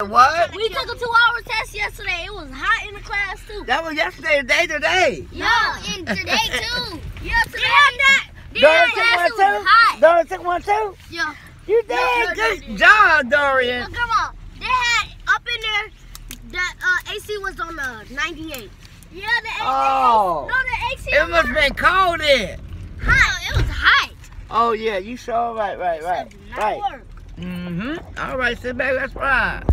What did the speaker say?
What? We took a two-hour test yesterday. It was hot in the class too. That was yesterday, Today, today. Yeah, and today too. Yeah, today. They that. Dorian took one too? hot. Dorian took one too? Yeah. You did. yeah, Good job, Dorian. Look, come on. They had up in there. The uh, AC was on the 98. Yeah, the AC. Oh. No, the AC. It must have been cold then. hot. It was hot. Oh, yeah, you sure right, right, right. Right. Mm-hmm. All right, sit back, let's ride.